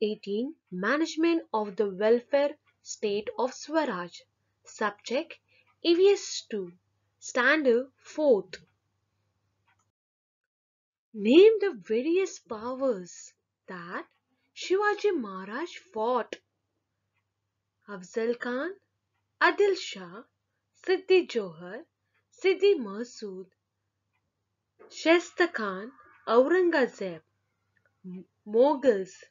18 Management of the Welfare State of Swaraj. Subject EVS 2. Standard 4th. Name the various powers that Shivaji Maharaj fought. Afzal Khan, Adil Shah, Siddhi Johar, Siddhi Masood, Shaista Khan, Aurangzeb, Mughals,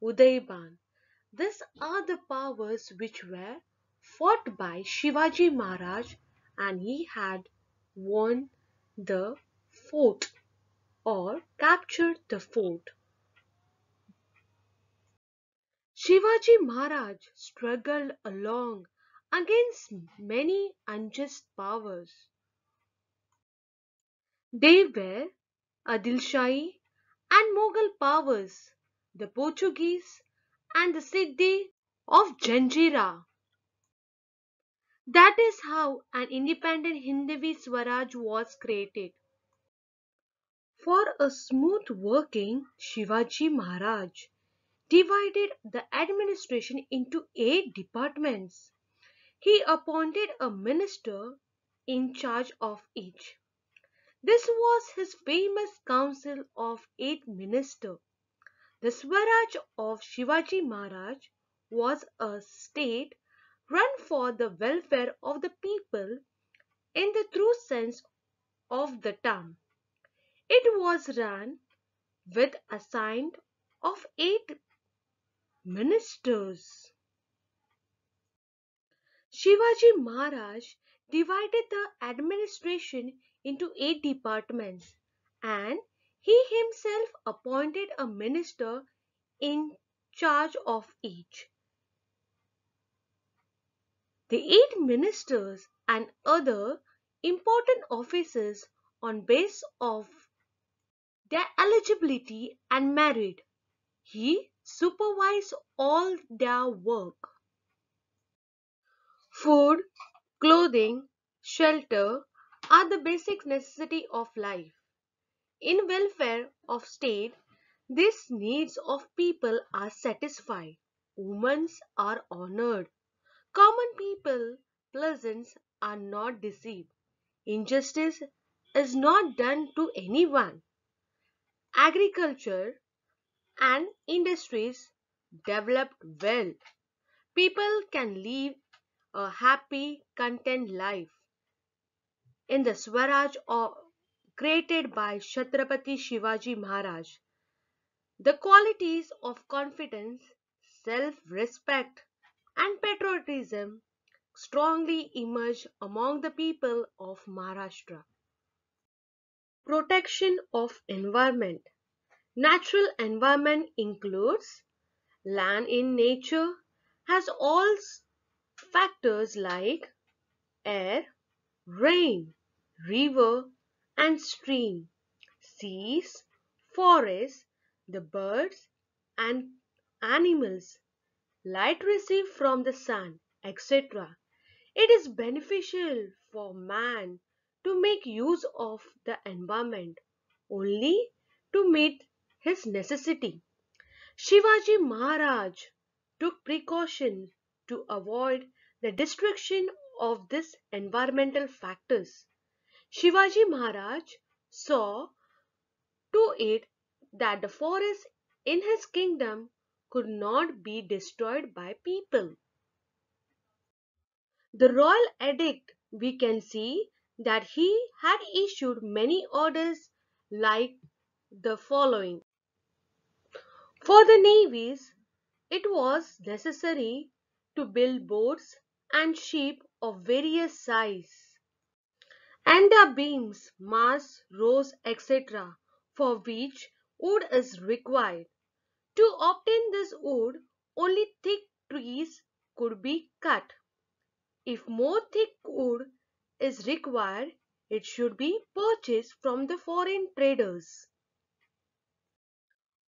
Udaybhan. These are the powers which were fought by Shivaji Maharaj and he had won the fort or captured the fort. Shivaji Maharaj struggled along against many unjust powers. They were Adil Shahi and Mughal powers, the Portuguese and the Siddhi of Janjira. That is how an independent Hinduvi Swaraj was created. For a smooth working Shivaji Maharaj divided the administration into eight departments. He appointed a minister in charge of each. This was his famous council of eight ministers. The Swaraj of Shivaji Maharaj was a state run for the welfare of the people in the true sense of the term. It was run with assigned of eight ministers. Shivaji Maharaj divided the administration into eight departments and he himself appointed a minister in charge of each. The eight ministers and other important officers on base of their eligibility and merit. He supervised all their work. Food, clothing, shelter are the basic necessity of life. In welfare of state, these needs of people are satisfied. Women are honored. Common people, peasants are not deceived. Injustice is not done to anyone. Agriculture and industries developed well. People can live a happy, content life. In the Swaraj created by Chhatrapati Shivaji Maharaj, the qualities of confidence, self-respect and patriotism strongly emerge among the people of Maharashtra. Protection of environment. Natural environment includes land in nature has all factors like air, rain, river and stream, seas, forests, the birds and animals, light received from the sun, etc. It is beneficial for man to make use of the environment only to meet his necessity. Shivaji Maharaj took precaution to avoid the destruction of these environmental factors. Shivaji Maharaj saw to it that the forest in his kingdom could not be destroyed by people. The royal edict we can see that he had issued many orders like the following. For the navies, it was necessary to build boats and ships of various size and their beams, masts, rows, etc. for which wood is required. To obtain this wood, only thick trees could be cut. If more thick wood is required, it should be purchased from the foreign traders.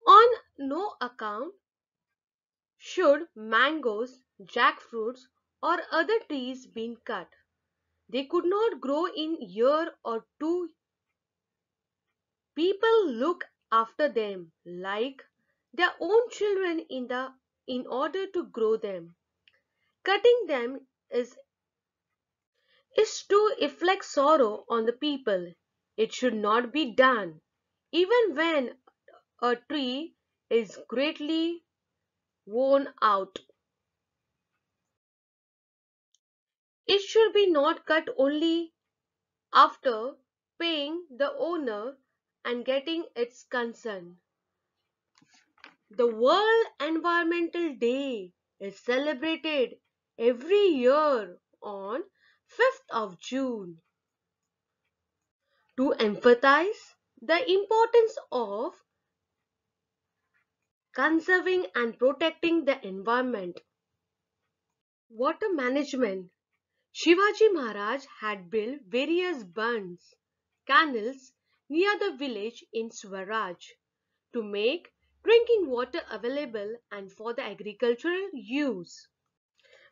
On no account should mangoes, jackfruits or other trees be cut. They could not grow in year or two. People look after them like their own children in, the, in order to grow them. Cutting them is, is to inflict sorrow on the people. It should not be done, even when a tree is greatly worn out. It should be not cut only after paying the owner and getting its consent. The World Environmental Day is celebrated every year on 5th of June to emphasize the importance of conserving and protecting the environment. Water management Shivaji Maharaj had built various bunds, canals near the village in Swaraj to make drinking water available and for the agricultural use.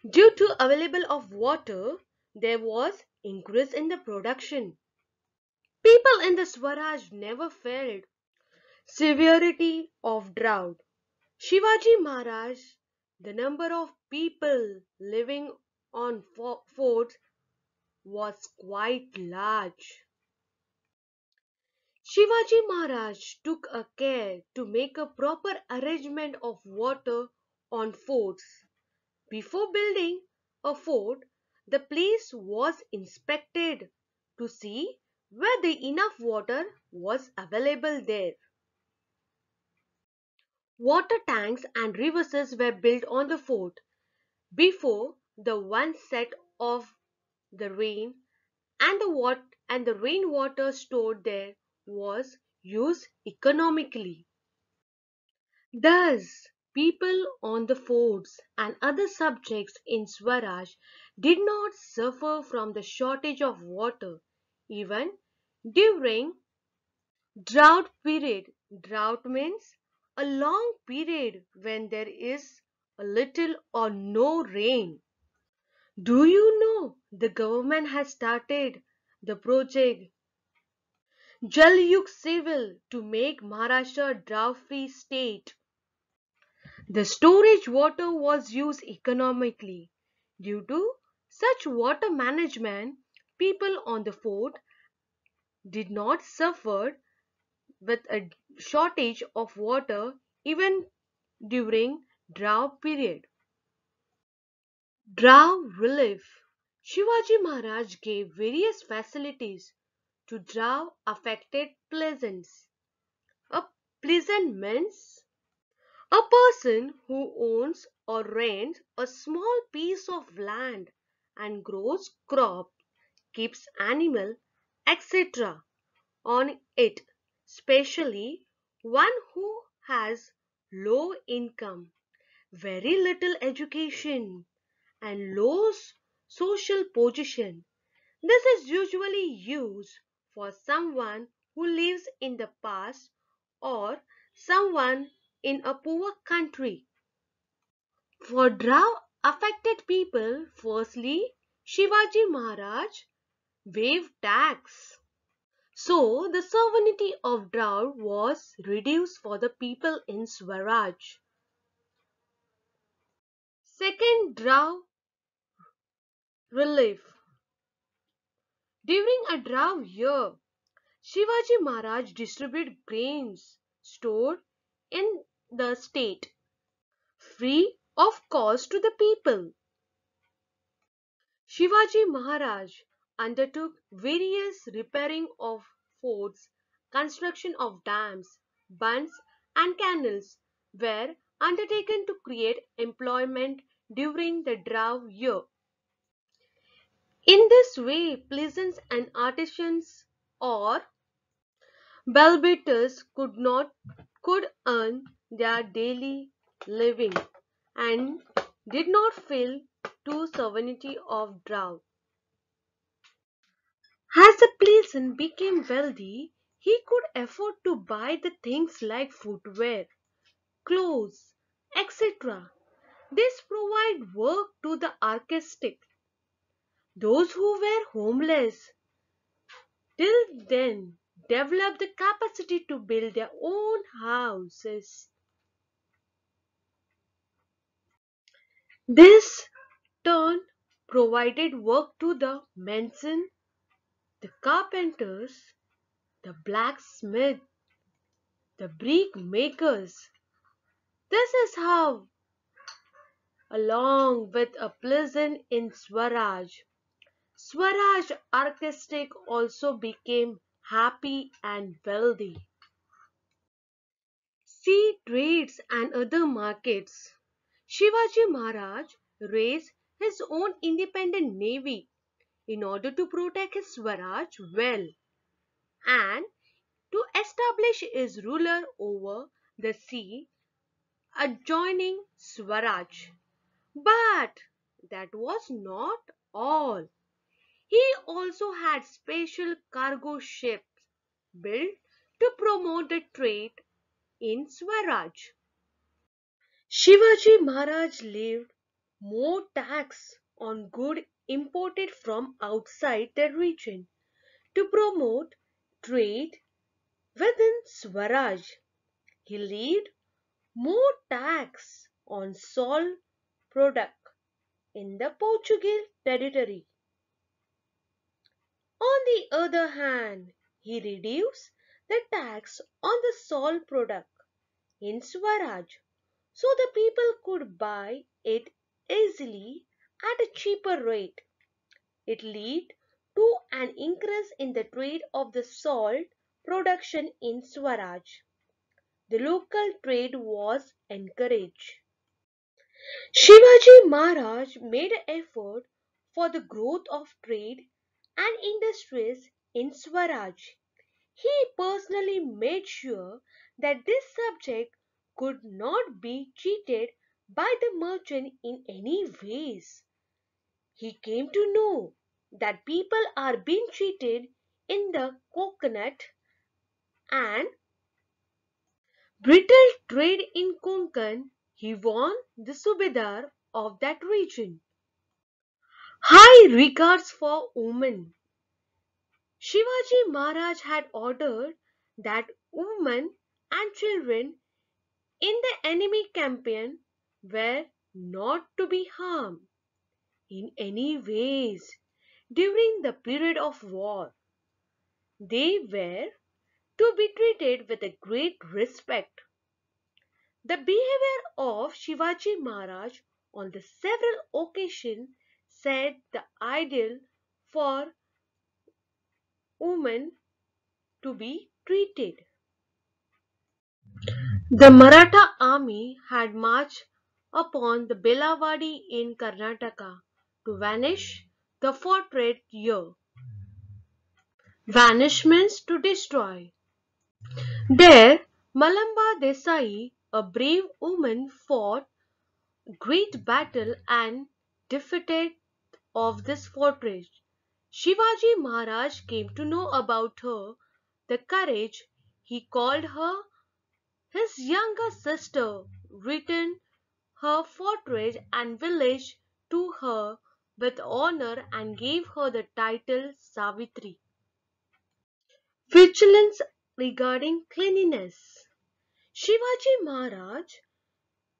Due to available of water, there was increase in the production. People in the Swaraj never felt severity of drought. Shivaji Maharaj, the number of people living on forts was quite large. Shivaji Maharaj took a care to make a proper arrangement of water on forts. Before building a fort, the place was inspected to see whether enough water was available there. Water tanks and reverses were built on the fort before the one set of the rain and the wat and the rainwater stored there was used economically. Thus, people on the forts and other subjects in Swaraj did not suffer from the shortage of water even during drought period. Drought means a long period when there is a little or no rain. Do you know the government has started the project Jal Yukt Shivar to make Maharashtra drought-free state? The storage water was used economically. Due to such water management, people on the fort did not suffer with a shortage of water even during drought period. Drought relief Shivaji Maharaj gave various facilities to drought affected peasants. A peasant means a person who owns or rents a small piece of land and grows crop, keeps animal, etc. on it, especially one who has low income, very little education and low social position. This is usually used for someone who lives in the past or someone in a poor country. For drought affected people, firstly, Shivaji Maharaj waived tax. So the sovereignty of drought was reduced for the people in Swaraj. Second drought relief. During a drought year, Shivaji Maharaj distributed grains stored in the state free of cost to the people. Shivaji Maharaj undertook various repairing of forts, construction of dams, bunds and canals were undertaken to create employment during the drought year. In this way, peasants and artisans or balutedars could not could earn their daily living and did not feel too sovereignty of drought. As the peasant became wealthy, he could afford to buy the things like footwear, clothes, etc. This provided work to the artistic. Those who were homeless till then developed the capacity to build their own houses. This turn provided work to the masons, the carpenters, the blacksmith, the brick makers. This is how, along with a pleasant in Swaraj, Swaraj artistic also became happy and wealthy. Sea trades and other markets. Shivaji Maharaj raised his own independent navy in order to protect his Swaraj well and to establish his ruler over the sea adjoining Swaraj. But that was not all. He also had special cargo ships built to promote the trade in Swaraj. Shivaji Maharaj levied more tax on goods imported from outside the region to promote trade within Swaraj. He levied more tax on salt product in the Portuguese territory. On the other hand, he reduced the tax on the salt product in Swaraj so the people could buy it easily at a cheaper rate. It led to an increase in the trade of the salt production in Swaraj. The local trade was encouraged. Shivaji Maharaj made an effort for the growth of trade and industries in Swaraj. He personally made sure that this subject could not be cheated by the merchant in any ways. He came to know that people are being cheated in the coconut and brittle trade in Konkan. He warned the Subedar of that region. High regards for women. Shivaji Maharaj had ordered that women and children in the enemy campaign were not to be harmed in any ways during the period of war. They were to be treated with a great respect. The behavior of Shivaji Maharaj on the several occasions set the ideal for women to be treated. The Maratha army had marched upon the Belawadi in Karnataka to vanish the fortress here. Vanish means to destroy. There, Mallamma Desai, a brave woman, fought great battle and defeated of this fortress. Shivaji Maharaj came to know about her, the courage. He called her his younger sister, returned her fortress and village to her with honor and gave her the title Savitri. Vigilance regarding cleanliness. Shivaji Maharaj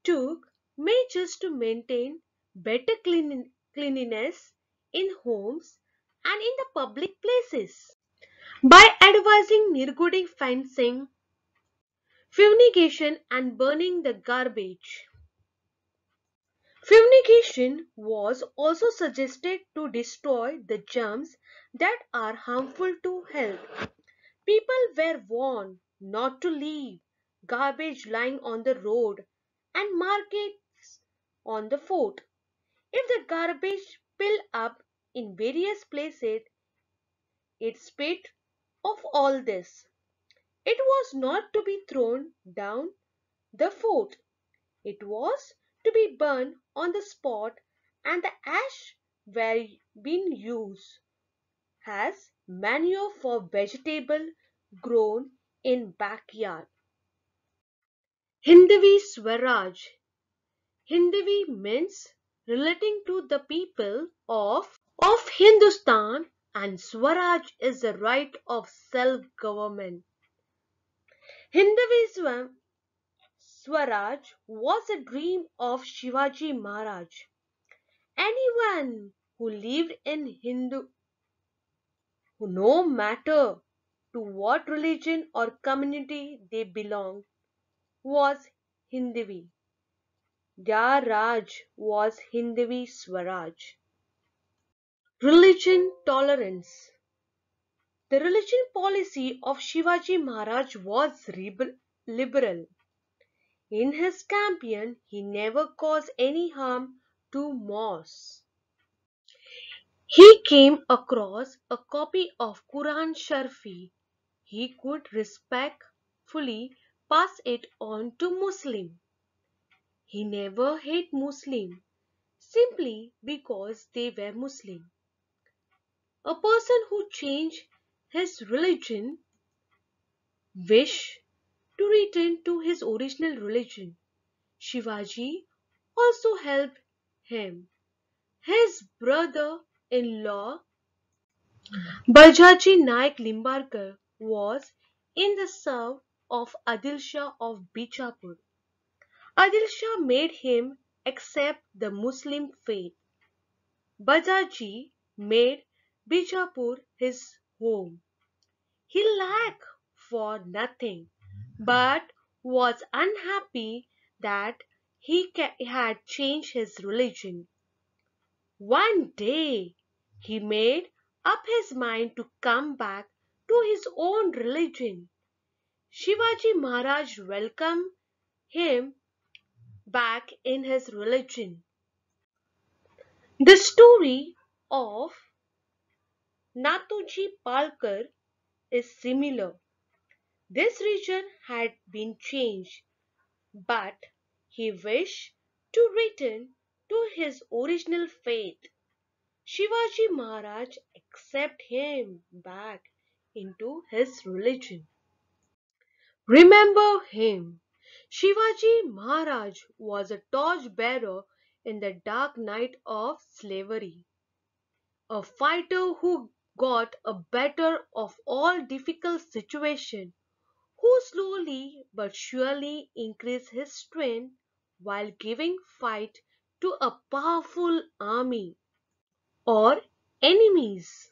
took measures to maintain better clean cleanliness in homes and in the public places by advising Nirgudi fencing, fumigation and burning the garbage. Fumigation was also suggested to destroy the germs that are harmful to health. People were warned not to leave garbage lying on the road and markets on the fort. If the garbage piled up in various places, it spit of all this. It was not to be thrown down the fort. It was to be burned on the spot and the ash were being used as manure for vegetable grown in backyard. Hindavi Swaraj Hindavi means relating to the people of, of Hindustan and Swaraj is the right of self-government. Hindavi Swaraj was a dream of Shivaji Maharaj. anyone who lived in Hindu, who no matter to what religion or community they belonged, was Hinduvi. Their Raj was Hinduvi Swaraj. Religion tolerance. The religion policy of Shivaji Maharaj was liberal. In his campaign, he never caused any harm to mosques. He came across a copy of Quran Sharif. He could respectfully pass it on to Muslim. He never hate Muslim simply because they were Muslim. A person who changed his religion wish to return to his original religion. Shivaji also helped him. His brother-in-law Bajaji Naik Nimbalkar was in the service of Adil Shah of Bijapur. Adil Shah made him accept the Muslim faith. Bajaji made Bijapur his home. He lacked for nothing, but was unhappy that he had changed his religion. One day he made up his mind to come back to his own religion. Shivaji Maharaj welcomed him back in his religion. The story of Netaji Palkar is similar. This region had been changed, but he wished to return to his original faith. Shivaji Maharaj accepted him back into his religion. Remember him. Shivaji Maharaj was a torch bearer in the dark night of slavery. A fighter who got a better of all difficult situations, who slowly but surely increased his strength while giving fight to a powerful army or enemies,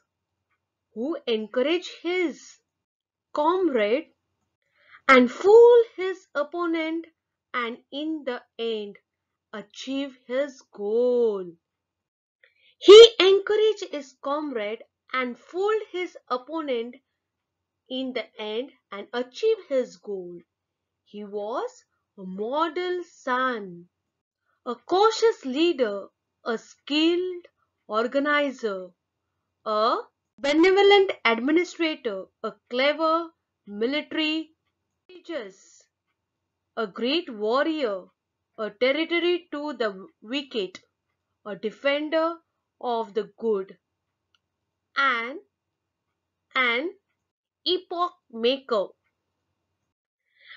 who encouraged his comrade and fool his opponent and in the end achieve his goal. He encouraged his comrade and fooled his opponent in the end and achieved his goal. He was a model son, a cautious leader, a skilled organizer, a benevolent administrator, a clever military strategist, a great warrior, a territory to the wicked, a defender of the good, and an epoch maker.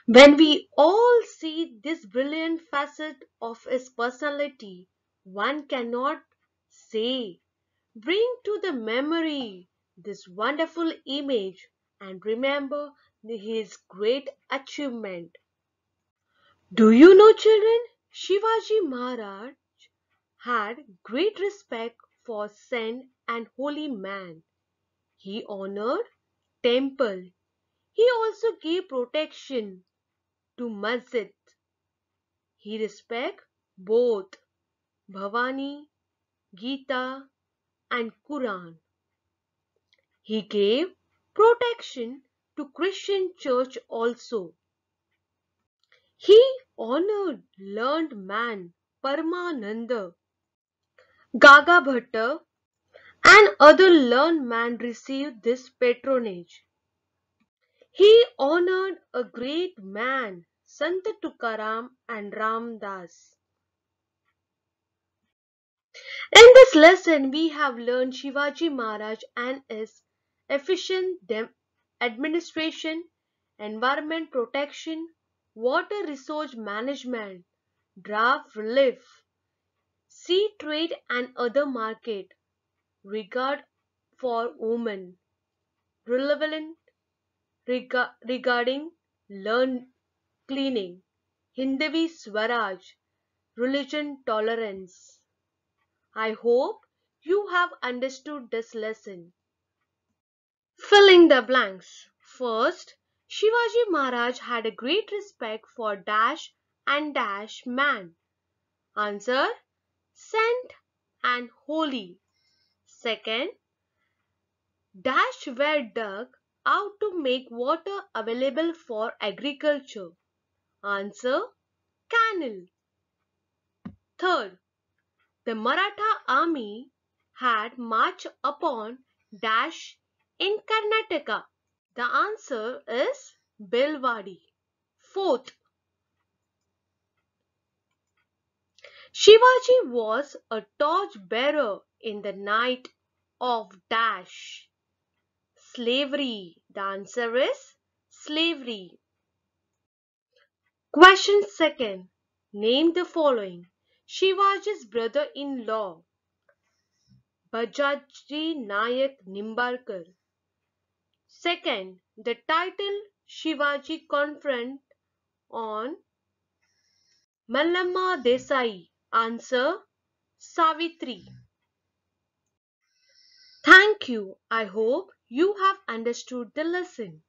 When we all see this brilliant facet of his personality, one cannot say, bring to the memory this wonderful image and remember his great achievement. Do you know children, Shivaji Maharaj had great respect for saint and holy man. He honored temple. He also gave protection to masjid. He respect both Bhavani, Gita and Quran. He gave protection to Christian church also. He honored learned man Paramananda, Gaga Bhatta and other learned men received this patronage. He honored a great man, Sant Tukaram and Ram Das. In this lesson, we have learned Shivaji Maharaj and his efficient administration, environment protection, water resource management, drought relief, sea trade and other market, regard for women, relevant rega regarding learn cleaning, Hindavi Swaraj, religion tolerance. I hope you have understood this lesson. Filling the blanks. First, Shivaji Maharaj had a great respect for dash and dash man. Answer Saint and holy. Second, dash were dug out to make water available for agriculture. Answer Canal. Third, the Maratha army had marched upon dash in Karnataka. The answer is Belwadi. Fourth, Shivaji was a torch bearer in the night of dash. Slavery. The answer is slavery. Question second. Name the following. Shivaji's brother-in-law. Bajaji Nayak Nimbalkar. Second, the title Shivaji Conference on Mallamma Desai. Answer Savitri. Thank you. I hope you have understood the lesson.